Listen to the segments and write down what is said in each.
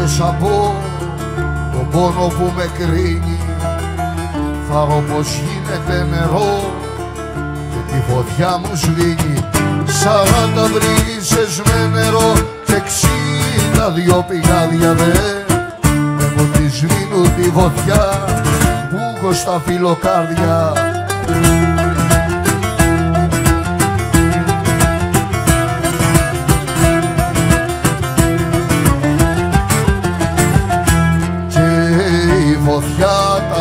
χάσω και θα πω τον πόνο που με κρίνει. Θα πως γίνεται νερό και τη φωτιά μου σβήνει. Σαράντα βρύσες με νερό και εξήντα δυο πηγάδια δε. Εγώ τη σβήνω τη φωτιά που έχω στα φιλοκάρδια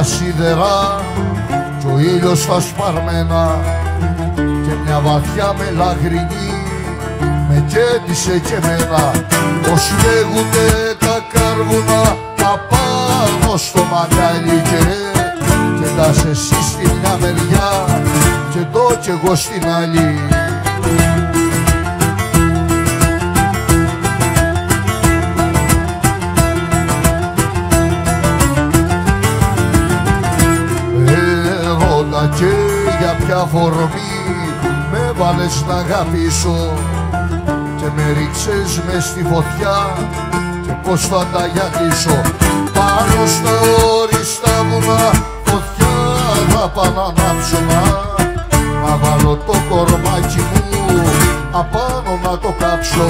τα σίδερα κι ο ήλιος τα σπαρμένα και μια βαθιά μελαγρινή με κέντησε και μένα πως λέγουνε τα κάρβουνα απάνω στο μαγκάλι και κοιτάς εσύ στη μια μεριά και το κι εγώ στην άλλη για ποια φορμή με βάλες να αγαπήσω. Και με ρίξες μες στη φωτιά και πως θα τα γιατήσω πάνω στα όριστα βουνά φωτιά θα πάω να ανάψω να βάλω το κορμάκι μου απάνω να το κάψω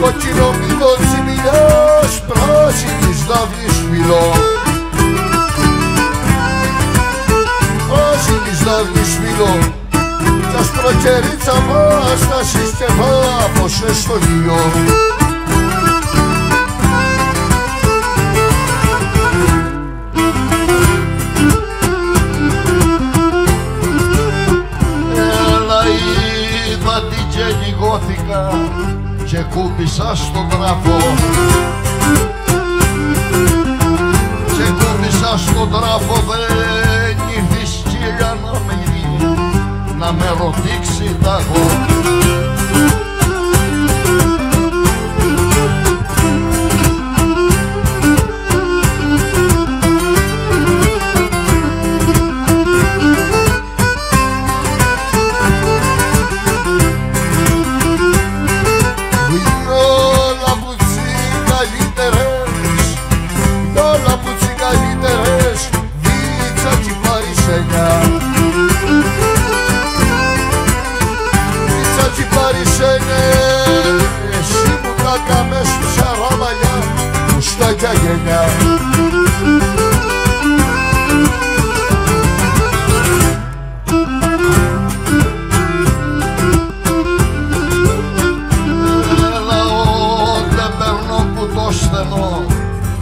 Κόκκινο μήλο τσιμιλιάς Πράσινης λαύγης φυλό Πράσινης λαύγης φυλό Κι ασπροκερίτσα μας τα συσκευά πως στο γιο σηκώθηκα και κούπισα στον τράφο και κούπισα στον τράφο δεν ήρθεις κύρια να με να με ρωτήξει τα μάτια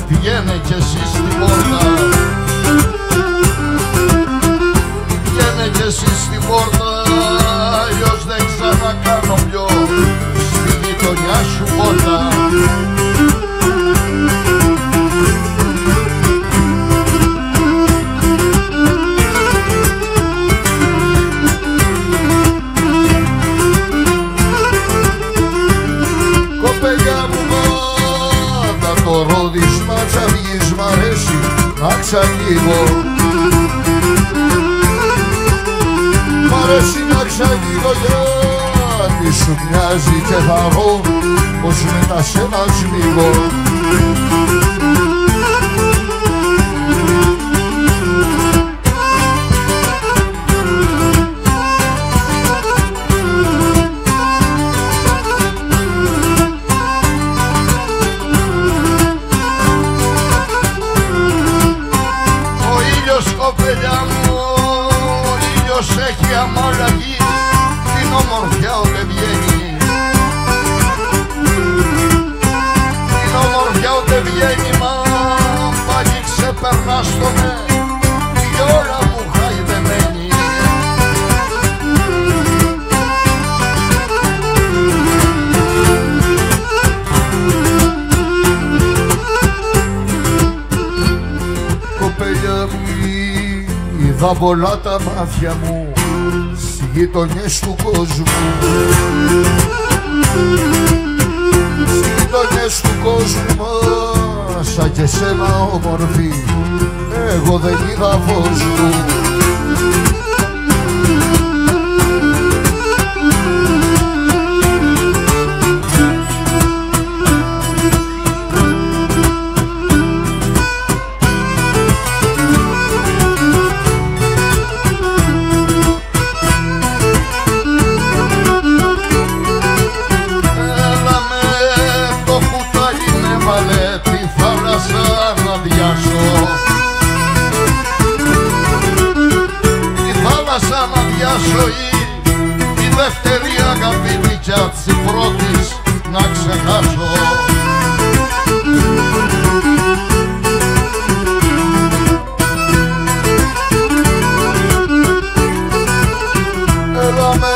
Βγαίνε κι εσύ στην πόρτα ξανοίγω Μ' αρέσει να ξανοίγω γιατί σου μοιάζει και θα δω πως μετά σένα σμίγω είδα πολλά τα μάτια μου στις γειτονιές του κόσμου. Στις γειτονιές του κόσμου μας σαν και σένα όμορφη εγώ δεν είδα φως μου θάλασσα να διάσω ή τη δεύτερη αγαπητικιά της πρώτης να ξεχάσω. Έλα με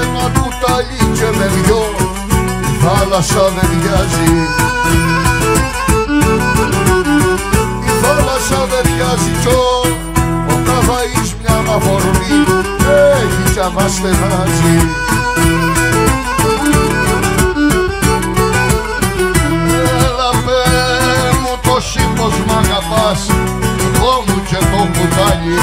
ένα κουτάλι και με δυο η θάλασσα δεν βιάζει. Η θάλασσα δεν βιάζει κι αφορμή. Έχει κι άμα στενάζει Έλα πέ μου το σύμπος μ' αγαπάς δώ μου και το κουτάλι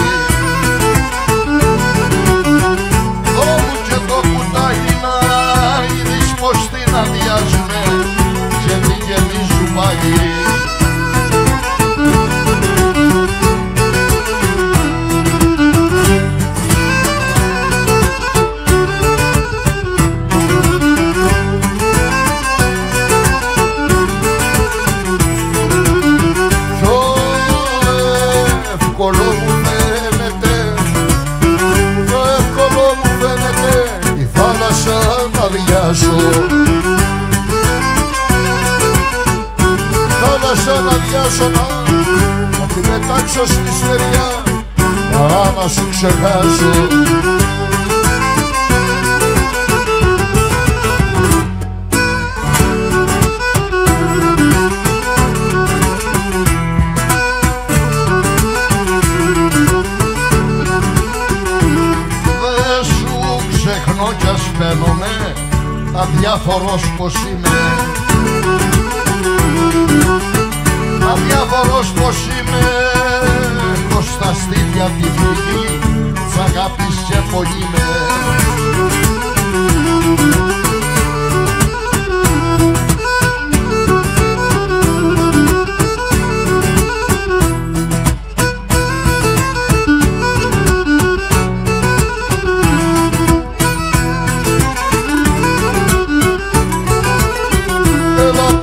αδιάφορος πως είμαι. Αδιάφορος πως είμαι. Πως στα στήθια τη φυγή της αγάπης και πονείμαι Έλα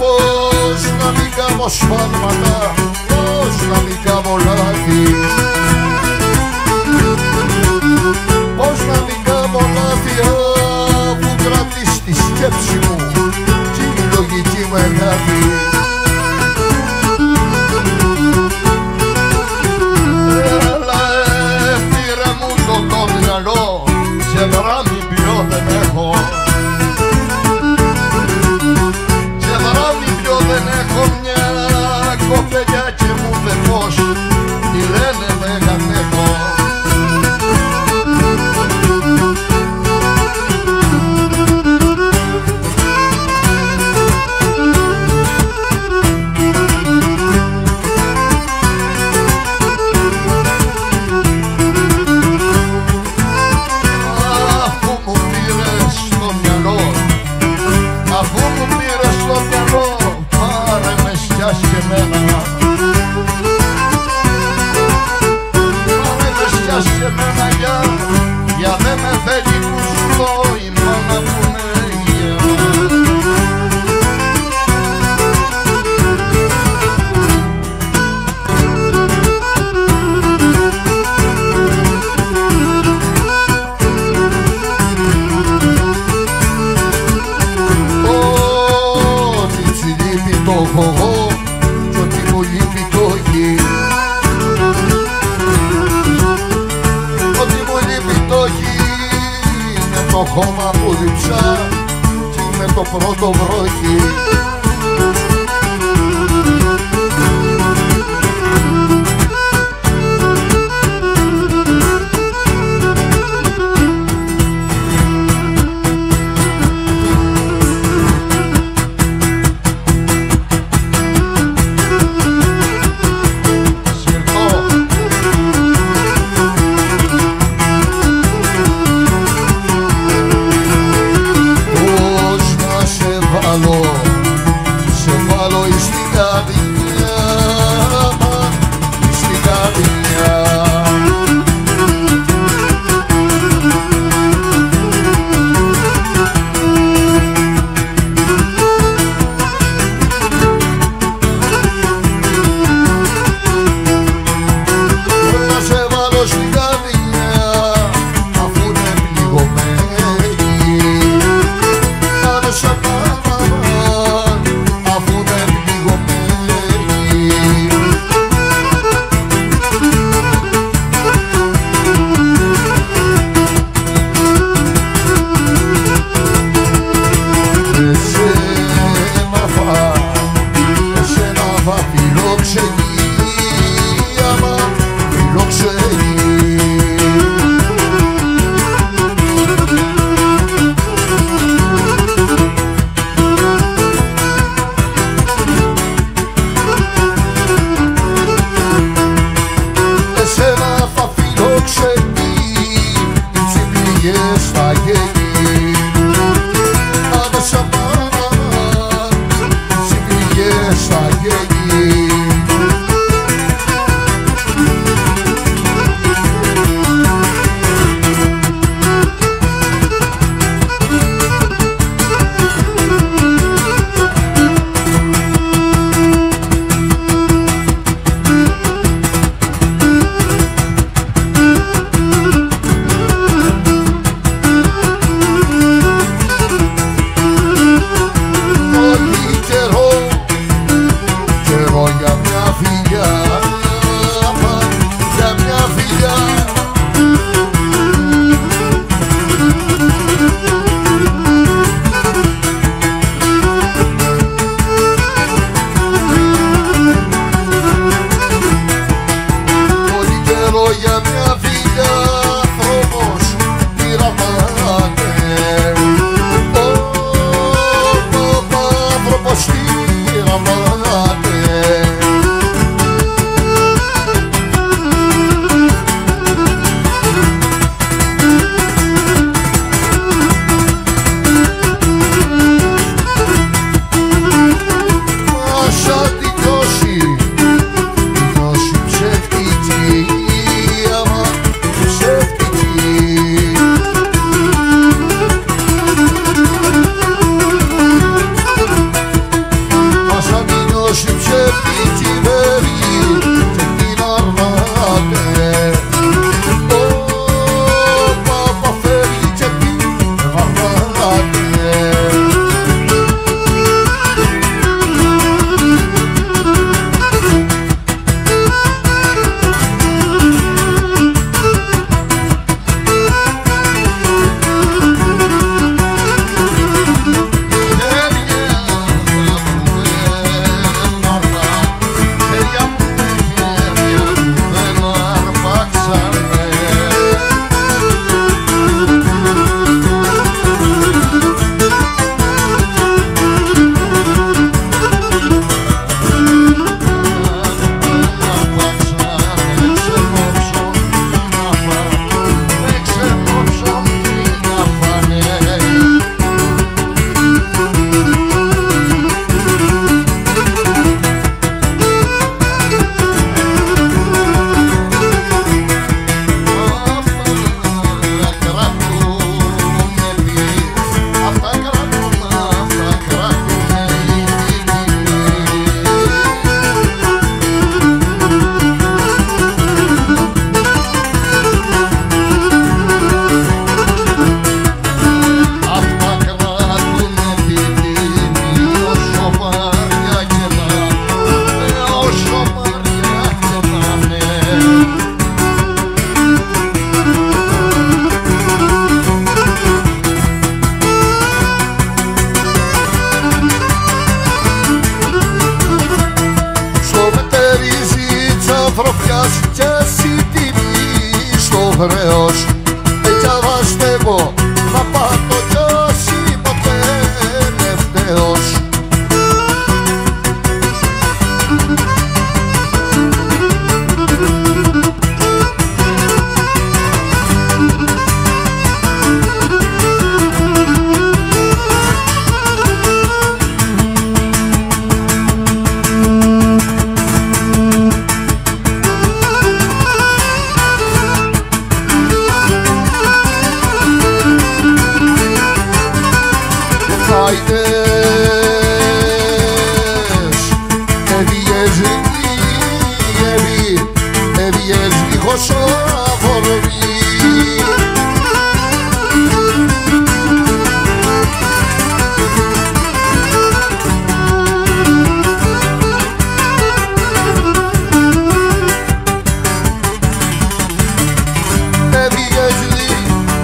πως να μην κάνω σφάλματα Πως να μην κάνω λάθη χώμα που διψά κι με το πρώτο βρόχι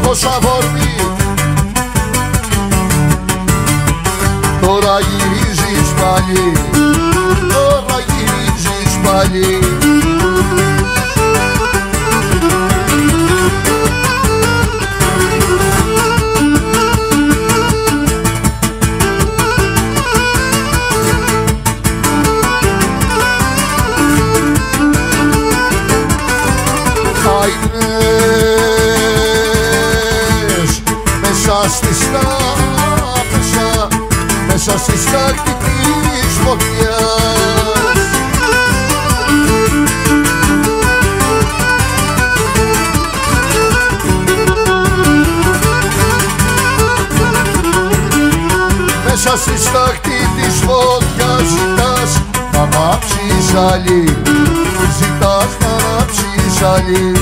δίχως αφορμή Τώρα γυρίζεις πάλι Τώρα γυρίζεις πάλι Μέσα στη στάχτη της φωτιάς ζητάς να ανάψεις άλλη. Ζητάς να ανάψεις άλλη